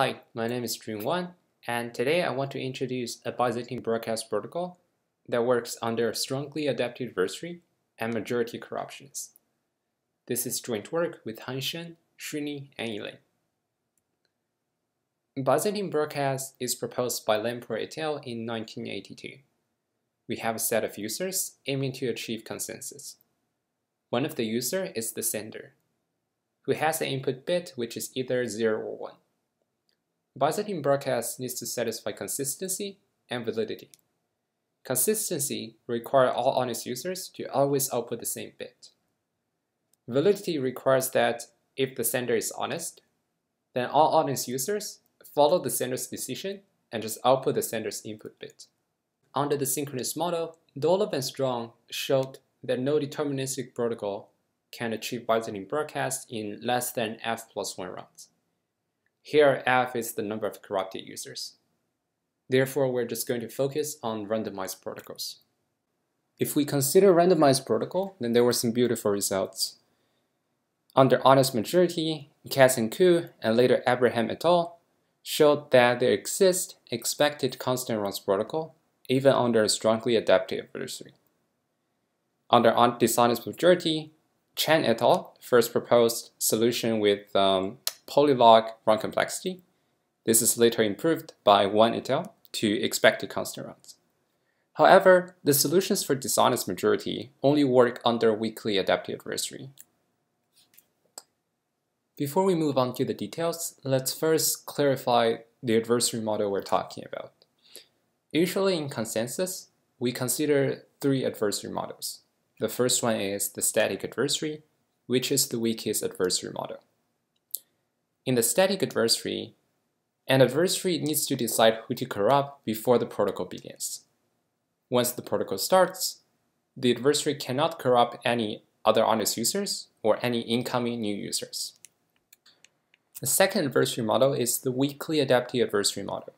Hi, my name is Jun Wan, and today I want to introduce a Byzantine broadcast protocol that works under strongly adaptive adversary and majority corruptions. This is joint work with Hanshen, Srini, and Elaine. Byzantine broadcast is proposed by Lamport et al. in 1982. We have a set of users aiming to achieve consensus. One of the user is the sender, who has an input bit which is either 0 or 1. Byzantine broadcast needs to satisfy consistency and validity. Consistency requires all honest users to always output the same bit. Validity requires that if the sender is honest, then all honest users follow the sender's decision and just output the sender's input bit. Under the synchronous model, Dolev and Strong showed that no deterministic protocol can achieve Byzantine broadcast in less than f plus 1 rounds. Here, f is the number of corrupted users. Therefore, we're just going to focus on randomized protocols. If we consider randomized protocol, then there were some beautiful results. Under honest majority, Katz and later Abraham et al. showed that there exists expected constant runs protocol even under a strongly adaptive adversary. Under dishonest majority, Chen et al. first proposed solution with um, polylog run complexity. This is later improved by Wan et al. to expected constant runs. However, the solutions for dishonest majority only work under weakly adaptive adversary. Before we move on to the details, let's first clarify the adversary model we're talking about. Usually in consensus, we consider three adversary models. The first one is the static adversary, which is the weakest adversary model. In the static adversary, an adversary needs to decide who to corrupt before the protocol begins. Once the protocol starts, the adversary cannot corrupt any other honest users or any incoming new users. The second adversary model is the weakly adaptive adversary model.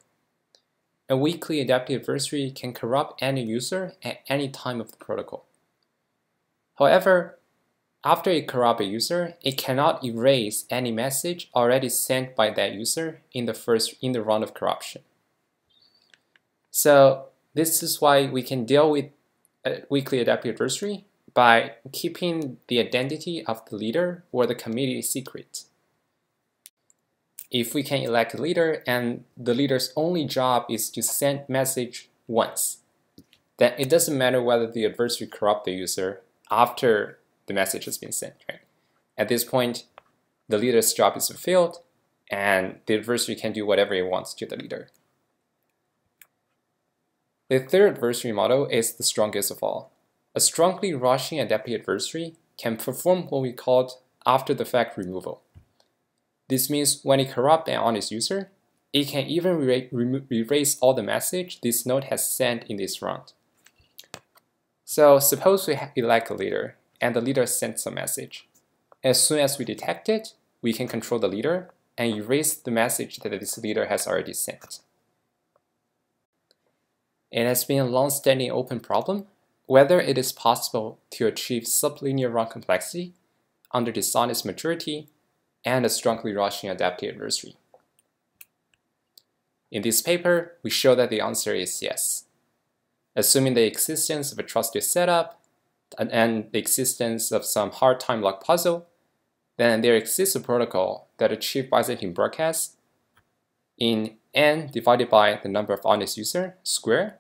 A weakly adaptive adversary can corrupt any user at any time of the protocol. However, after it corrupts a user, it cannot erase any message already sent by that user in the first in the round of corruption. So this is why we can deal with a weakly adaptive adversary by keeping the identity of the leader or the committee secret. If we can elect a leader and the leader's only job is to send message once, then it doesn't matter whether the adversary corrupt the user after the message has been sent. Right? At this point, the leader's job is fulfilled, and the adversary can do whatever it wants to the leader. The third adversary model is the strongest of all. A strongly rushing adaptive adversary can perform what we call after-the-fact removal. This means when it corrupts an honest user, it can even erase all the message this node has sent in this round. So suppose we elect a leader and the leader sends a message. As soon as we detect it, we can control the leader and erase the message that this leader has already sent. It has been a long-standing open problem whether it is possible to achieve sublinear run complexity under dishonest majority and a strongly rushing adaptive adversary. In this paper, we show that the answer is yes. Assuming the existence of a trusted setup and the existence of some hard time lock puzzle, then there exists a protocol that achieves Byzantine broadcast in n divided by the number of honest user square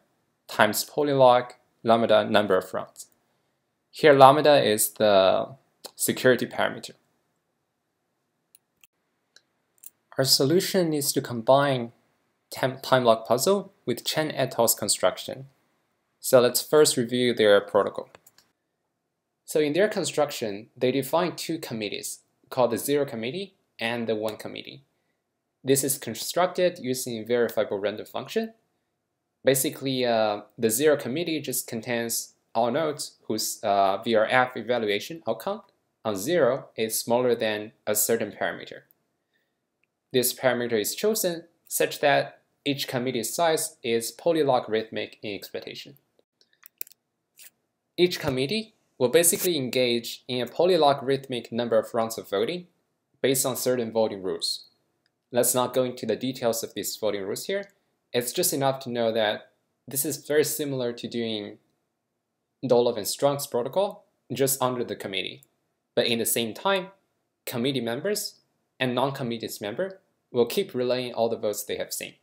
times polylog lambda number of rounds. Here lambda is the security parameter. Our solution is to combine time lock puzzle with Chen et al.'s construction. So let's first review their protocol. So in their construction, they define two committees called the zero committee and the one committee. This is constructed using verifiable random function. Basically, uh, the zero committee just contains all nodes whose uh, VRF evaluation outcome on zero is smaller than a certain parameter. This parameter is chosen such that each committee size is polylogarithmic in expectation. Each committee will basically engage in a polylogarithmic number of rounds of voting based on certain voting rules. Let's not go into the details of these voting rules here. It's just enough to know that this is very similar to doing Dolev and Strong's protocol just under the committee. But in the same time, committee members and non-committee member will keep relaying all the votes they have seen.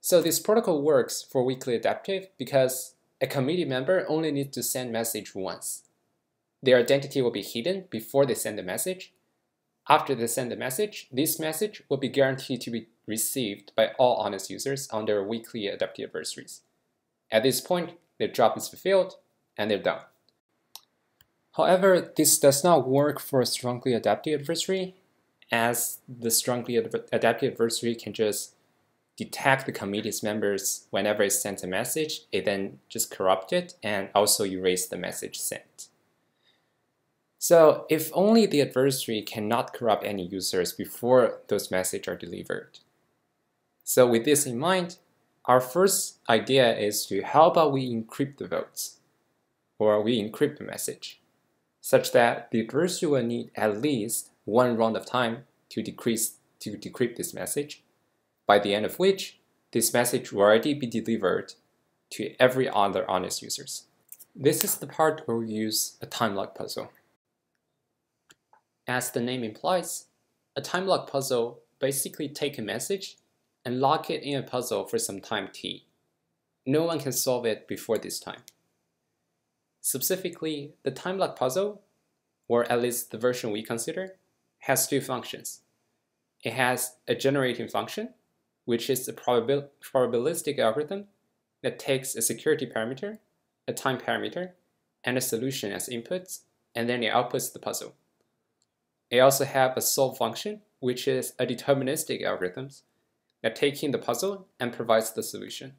So this protocol works for weakly adaptive because a committee member only needs to send message once. Their identity will be hidden before they send the message. After they send the message, this message will be guaranteed to be received by all honest users on their weakly adaptive adversaries. At this point, their job is fulfilled and they're done. However, this does not work for a strongly adaptive adversary as the strongly adaptive adversary can just detect the committee's members whenever it sends a message, it then just corrupt it and also erase the message sent. So if only the adversary cannot corrupt any users before those messages are delivered. So with this in mind, our first idea is to how about we encrypt the votes or we encrypt the message such that the adversary will need at least one round of time to decrease to decrypt this message, by the end of which this message will already be delivered to every other honest users. This is the part where we use a time lock puzzle. As the name implies, a time lock puzzle basically take a message and lock it in a puzzle for some time t. No one can solve it before this time. Specifically, the time lock puzzle, or at least the version we consider, has two functions. It has a generating function, which is a probabil probabilistic algorithm that takes a security parameter, a time parameter, and a solution as inputs, and then it outputs the puzzle. It also have a solve function, which is a deterministic algorithm that takes in the puzzle and provides the solution.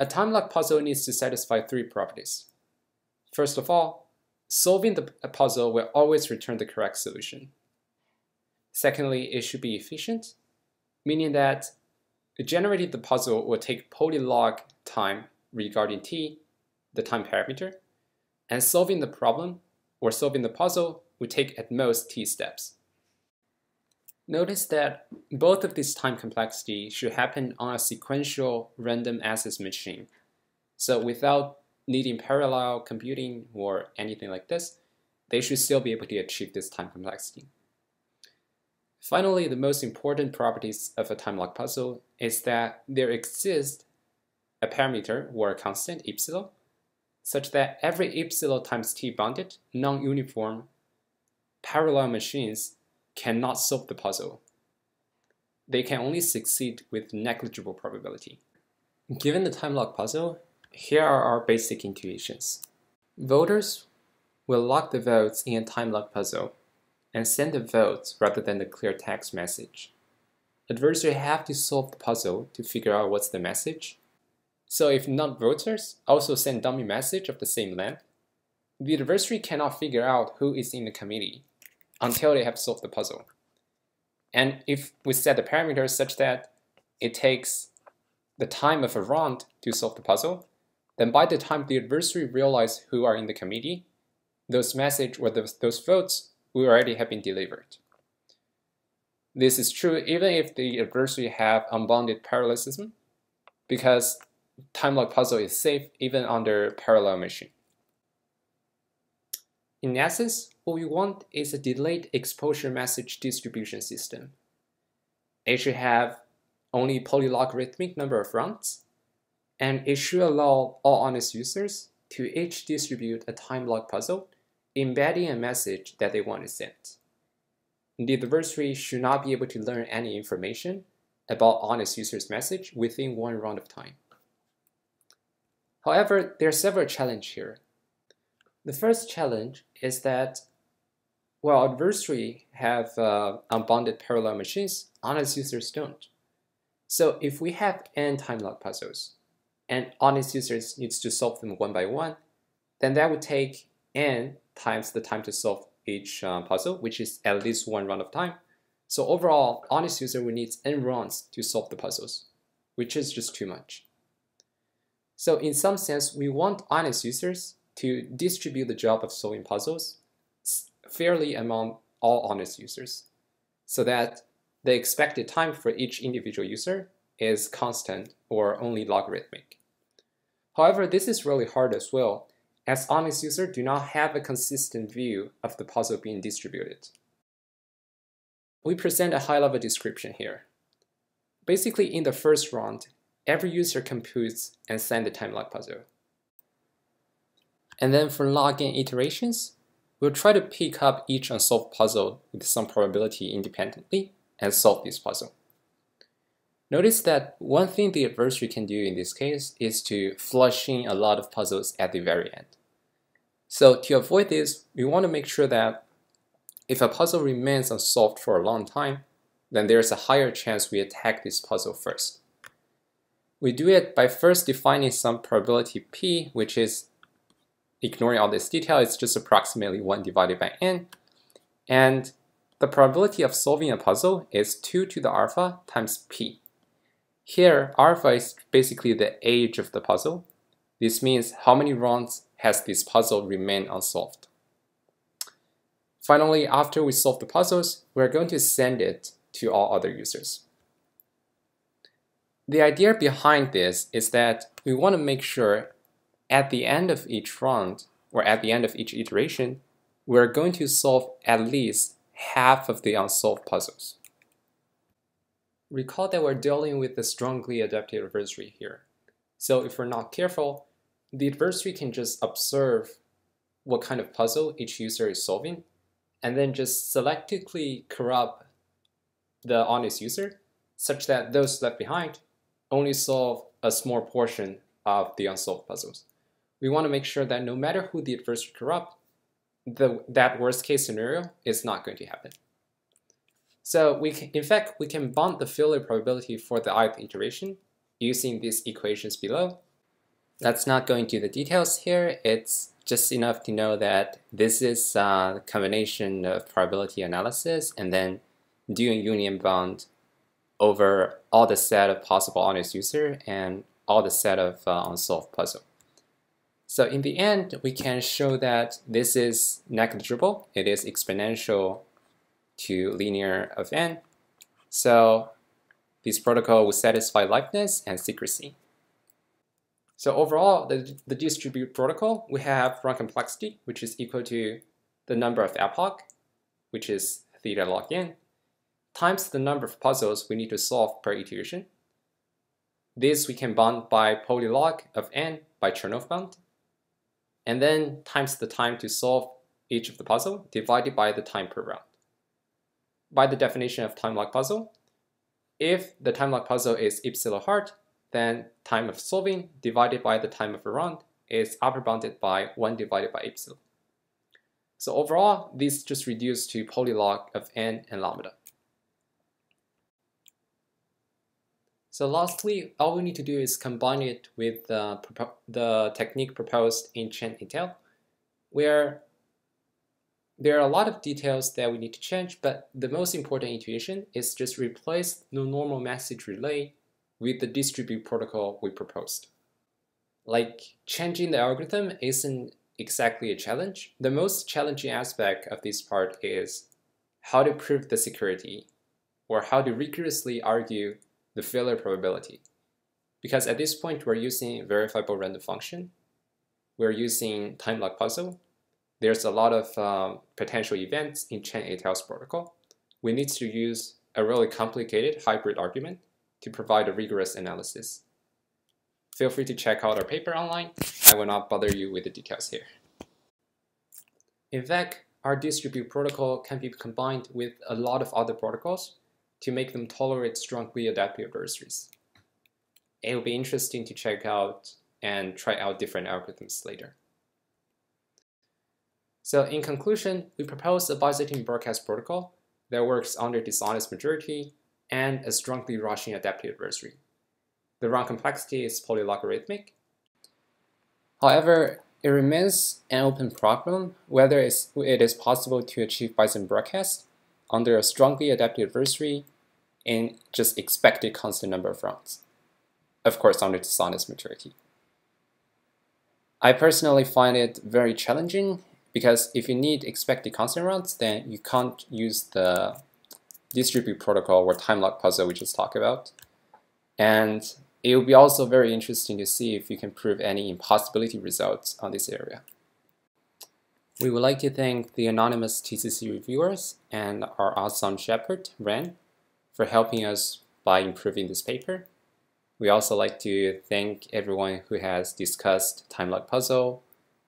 A time lock puzzle needs to satisfy three properties. First of all, solving the puzzle will always return the correct solution. Secondly, it should be efficient, meaning that generating the puzzle will take polylog time regarding t, the time parameter, and solving the problem or solving the puzzle would take at most t steps. Notice that both of these time complexity should happen on a sequential random access machine. So without needing parallel computing or anything like this, they should still be able to achieve this time complexity. Finally, the most important properties of a time lock puzzle is that there exists a parameter or a constant epsilon such that every epsilon times t bounded non-uniform parallel machines cannot solve the puzzle. They can only succeed with negligible probability. Given the time lock puzzle, here are our basic intuitions. Voters will lock the votes in a time lock puzzle and send the votes rather than the clear text message. Adversary have to solve the puzzle to figure out what's the message. So if non-voters also send dummy message of the same length, the adversary cannot figure out who is in the committee until they have solved the puzzle. And if we set the parameters such that it takes the time of a round to solve the puzzle, then by the time the adversary realizes who are in the committee, those message or those votes will already have been delivered. This is true even if the adversary have unbounded parallelism, because time lock puzzle is safe even under parallel machine. In essence, what we want is a delayed exposure message distribution system. It should have only polylogarithmic number of rounds, and it should allow all honest users to each distribute a time lock puzzle embedding a message that they want to send. The adversary should not be able to learn any information about honest user's message within one round of time. However, there are several challenges here. The first challenge is that while adversary have uh, unbounded parallel machines, honest users don't. So if we have n time lock puzzles, and honest users needs to solve them one by one, then that would take n times the time to solve each uh, puzzle, which is at least one run of time. So overall, honest user will need n runs to solve the puzzles, which is just too much. So in some sense, we want honest users to distribute the job of solving puzzles fairly among all honest users, so that the expected time for each individual user is constant or only logarithmic. However, this is really hard as well, as honest users do not have a consistent view of the puzzle being distributed. We present a high-level description here. Basically, in the first round, every user computes and sends the time lock puzzle. And then for log n iterations, we'll try to pick up each unsolved puzzle with some probability independently and solve this puzzle. Notice that one thing the adversary can do in this case is to flush in a lot of puzzles at the very end. So to avoid this, we want to make sure that if a puzzle remains unsolved for a long time, then there's a higher chance we attack this puzzle first. We do it by first defining some probability p, which is, ignoring all this detail, it's just approximately 1 divided by n. And the probability of solving a puzzle is 2 to the alpha times p. Here, alpha is basically the age of the puzzle. This means how many rounds has this puzzle remained unsolved. Finally, after we solve the puzzles, we're going to send it to all other users. The idea behind this is that we want to make sure at the end of each round, or at the end of each iteration, we're going to solve at least half of the unsolved puzzles. Recall that we're dealing with a strongly adaptive adversary here. So if we're not careful, the adversary can just observe what kind of puzzle each user is solving and then just selectively corrupt the honest user such that those left behind only solve a small portion of the unsolved puzzles. We want to make sure that no matter who the adversary corrupt, the, that worst case scenario is not going to happen. So we can, in fact, we can bound the failure probability for the ith iteration using these equations below. Let's not go into the details here. It's just enough to know that this is a combination of probability analysis and then doing union bound over all the set of possible honest user and all the set of uh, unsolved puzzle. So in the end, we can show that this is negligible. It is exponential to linear of n. So this protocol will satisfy liveness and secrecy. So overall, the, the distribute protocol, we have run complexity, which is equal to the number of epoch, which is theta log n, times the number of puzzles we need to solve per iteration. This we can bound by polylog of n by Chernoff bound, and then times the time to solve each of the puzzle divided by the time per round. By the definition of time lock puzzle, if the time lock puzzle is epsilon hard, then time of solving divided by the time of a round is upper bounded by 1 divided by epsilon. So overall, these just reduce to polylog of n and lambda. So lastly, all we need to do is combine it with the, the technique proposed in Chen et al., where there are a lot of details that we need to change, but the most important intuition is just replace the normal message relay with the distribute protocol we proposed. Like changing the algorithm isn't exactly a challenge. The most challenging aspect of this part is how to prove the security or how to rigorously argue the failure probability. Because at this point, we're using verifiable random function. We're using time lock puzzle. There's a lot of um, potential events in Chen et al.'s protocol. We need to use a really complicated hybrid argument to provide a rigorous analysis. Feel free to check out our paper online. I will not bother you with the details here. In fact, our distribute protocol can be combined with a lot of other protocols to make them tolerate strongly adaptive adversaries. It will be interesting to check out and try out different algorithms later. So in conclusion, we propose a Byzantine broadcast protocol that works under dishonest majority and a strongly rushing adaptive adversary. The run complexity is polylogarithmic. However, it remains an open problem whether it is possible to achieve Byzantine broadcast under a strongly adaptive adversary in just expected constant number of rounds. Of course, under dishonest majority. I personally find it very challenging because if you need expected constant rounds, then you can't use the distribute protocol or time lock puzzle we just talked about. And it will be also very interesting to see if you can prove any impossibility results on this area. We would like to thank the anonymous TCC reviewers and our awesome shepherd, Ren, for helping us by improving this paper. We also like to thank everyone who has discussed time lock puzzle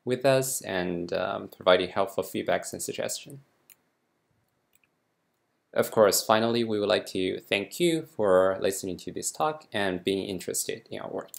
with us and um, providing helpful feedbacks and suggestions. Of course, finally, we would like to thank you for listening to this talk and being interested in our work.